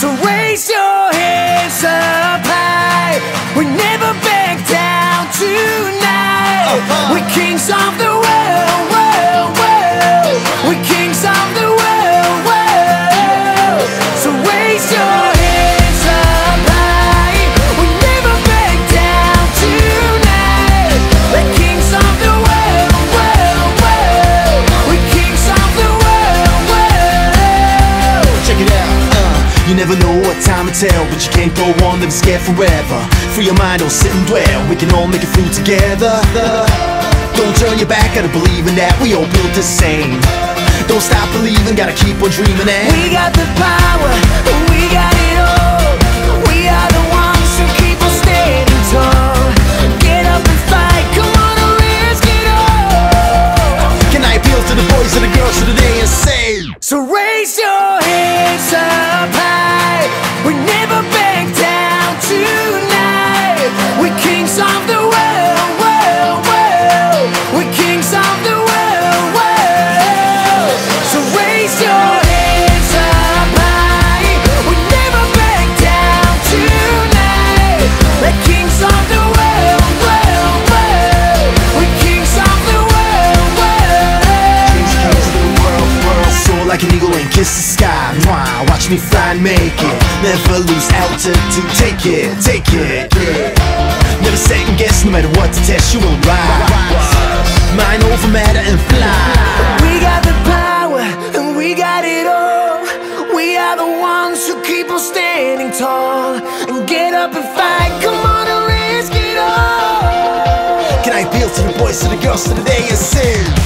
So raise your hands up high. We never back down tonight. Oh, uh -huh. We're kings of the never know what time to tell, but you can't go on living scared forever. Free your mind, don't sit and dwell. We can all make it through together. Don't turn your back, gotta believe in that. We all built the same. Don't stop believing, gotta keep on dreaming. And We got the power, kiss the sky. Mwah, watch me fly and make it. Never lose altitude. Take it, take it. Never second guess, no matter what the test, you will rise. Mind over matter and fly. We got the power and we got it all. We are the ones who keep on standing tall and get up and fight. Come on and let's get on. Can I appeal to the boys and the girls of today and say?